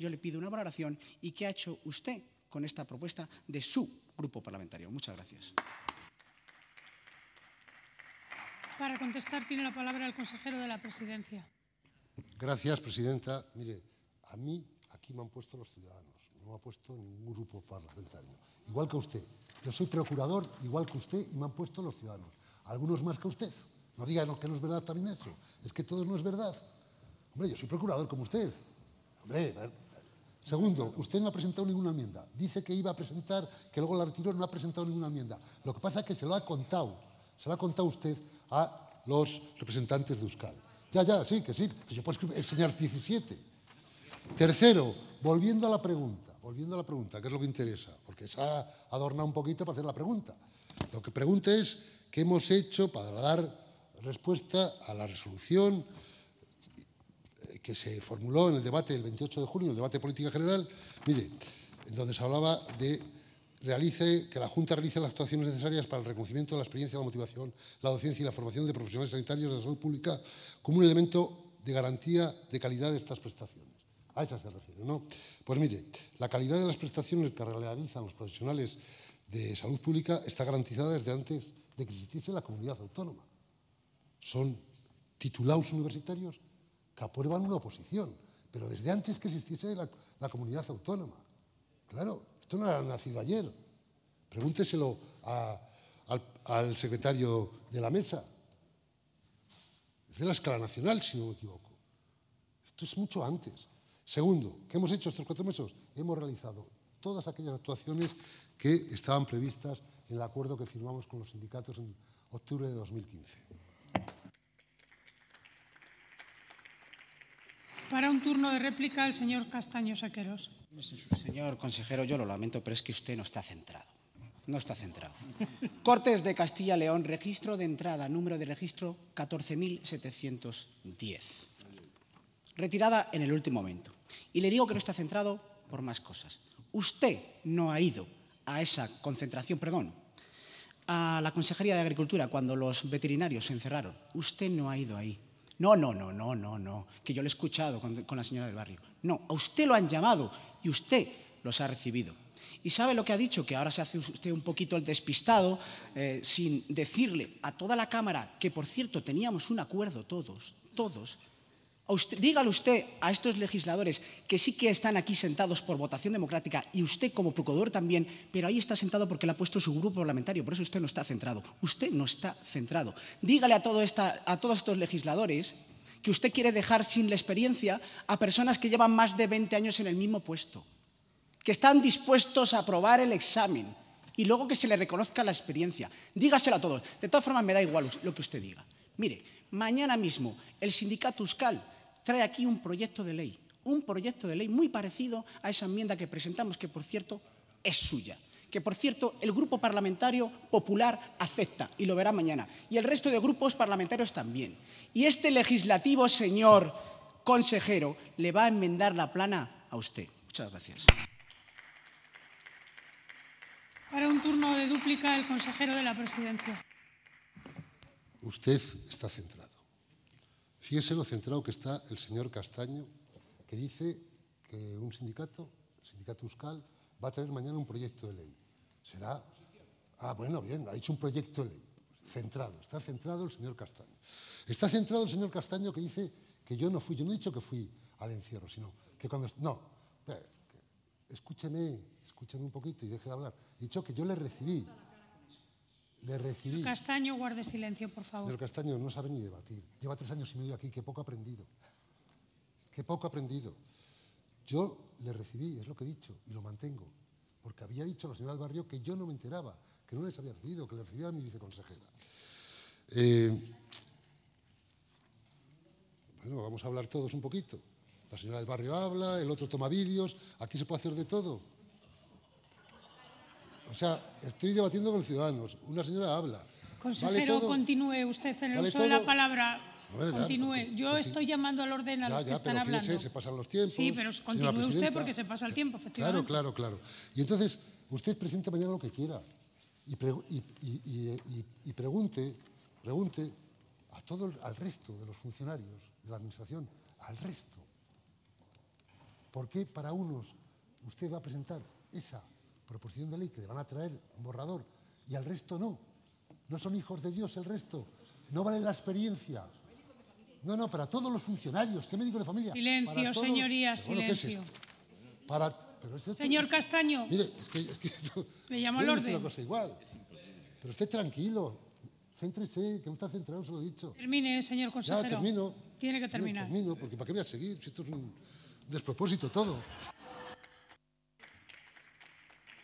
yo le pido una valoración y qué ha hecho usted con esta propuesta de su grupo parlamentario. Muchas gracias. Para contestar tiene la palabra el consejero de la presidencia. Gracias, presidenta. Mire, a mí aquí me han puesto los ciudadanos, no me ha puesto ningún grupo parlamentario. Igual que usted. Yo soy procurador igual que usted y me han puesto los ciudadanos. Algunos más que usted. No digan que no es verdad también eso. Es que todo no es verdad. Hombre, yo soy procurador como usted. Hombre, Segundo, usted no ha presentado ninguna enmienda. Dice que iba a presentar, que luego la retiró, no ha presentado ninguna enmienda. Lo que pasa es que se lo ha contado, se lo ha contado usted a los representantes de Euskal. Ya, ya, sí, que sí, que se puede enseñar 17. Tercero, volviendo a la pregunta, volviendo a la pregunta, que es lo que interesa, porque se ha adornado un poquito para hacer la pregunta. Lo que pregunta es qué hemos hecho para dar respuesta a la resolución que se formuló en el debate del 28 de junio, el debate de política general, mire, donde se hablaba de que la Junta realice las actuaciones necesarias para el reconocimiento de la experiencia, la motivación, la docencia y la formación de profesionales sanitarios de la salud pública como un elemento de garantía de calidad de estas prestaciones. A esas se refiere, ¿no? Pues mire, la calidad de las prestaciones que realizan los profesionales de salud pública está garantizada desde antes de que existiese la comunidad autónoma. Son titulados universitarios que aprueban una oposición, pero desde antes que existiese la, comunidad autónoma. Claro, esto no ha nacido ayer. Pregúnteselo al, secretario de la mesa. Es de la escala nacional, si no me equivoco. Esto es mucho antes. Segundo, ¿qué hemos hecho estos cuatro meses? Hemos realizado todas aquellas actuaciones que estaban previstas en el acuerdo que firmamos con los sindicatos en octubre de 2015. Para un turno de réplica, el señor Castaño Saqueros. Señor consejero, yo lo lamento, pero es que usted no está centrado. No está centrado. Cortes de Castilla-León, registro de entrada, número de registro 14.710. Retirada en el último momento. Y le digo que no está centrado por más cosas. Usted no ha ido a esa concentración, perdón, a la Consejería de Agricultura cuando los veterinarios se encerraron. Usted no ha ido ahí. No, no, no, no, no, no, que yo lo he escuchado con, la señora del barrio. No, a usted lo han llamado y usted los ha recibido. ¿Y sabe lo que ha dicho? Que ahora se hace usted un poquito el despistado eh, sin decirle a toda la Cámara que, por cierto, teníamos un acuerdo todos, todos, dígale usted a estos legisladores que sí que están aquí sentados por votación democrática y usted como procurador también, pero ahí está sentado porque le ha puesto su grupo parlamentario, por eso usted no está centrado. Usted no está centrado. Dígale a, a todos estos legisladores que usted quiere dejar sin la experiencia a personas que llevan más de 20 años en el mismo puesto, que están dispuestos a aprobar el examen y luego que se le reconozca la experiencia. Dígaselo a todos. De todas formas, me da igual lo que usted diga. Mire, mañana mismo el sindicato Euskal trae aquí un proyecto de ley, un proyecto de ley muy parecido a esa enmienda que presentamos, que por cierto es suya, que por cierto el Grupo Parlamentario Popular acepta y lo verá mañana, y el resto de grupos parlamentarios también. Y este legislativo, señor consejero, le va a enmendar la plana a usted. Muchas gracias. Para un turno de dúplica, el consejero de la presidencia. Usted está centrado. Fíjese lo centrado que está el señor Castaño, que dice que un sindicato, el sindicato Euskal, va a traer mañana un proyecto de ley. Será. Ah, bueno, bien, ha dicho un proyecto de ley. Centrado, está centrado el señor Castaño. Está centrado el señor Castaño que dice que yo no fui, yo no he dicho que fui al encierro, sino que cuando. No, escúcheme, escúcheme un poquito y deje de hablar. He dicho que yo le recibí le recibí. Castaño, guarde silencio, por favor. Señor Castaño no sabe ni debatir. Lleva tres años y medio aquí, que poco ha aprendido. Qué poco ha aprendido. Yo le recibí, es lo que he dicho, y lo mantengo. Porque había dicho la señora del barrio que yo no me enteraba, que no les había recibido, que le recibía a mi viceconsejera. Eh, bueno, vamos a hablar todos un poquito. La señora del barrio habla, el otro toma vídeos, aquí se puede hacer de todo. O sea, estoy debatiendo con ciudadanos. Una señora habla. Consejero, continúe usted en el uso de la palabra. continúe. Yo estoy llamando al orden a los que están hablando. se pasan los tiempos. Sí, pero continúe usted porque se pasa el tiempo, efectivamente. Claro, claro, claro. Y entonces, usted presente mañana lo que quiera y, pregunte, pregunte a todo al resto de los funcionarios de la administración, al resto. ¿Por qué para unos usted va a presentar esa proposición de ley que le van a traer un borrador y al resto no? ¿No son hijos de Dios el resto? ¿No vale la experiencia? No, no, para todos los funcionarios. ¿Qué médico de familia? Silencio, señoría, silencio. Para, Señor Castaño. Mire, es que... Es que llamo al orden. Una cosa igual. Pero esté tranquilo. Céntrese, que no está centrado, se lo he dicho. Termine, señor consejero. Ya, termino. Tiene que terminar. termino, porque ¿para qué voy a seguir? Si esto es un despropósito todo.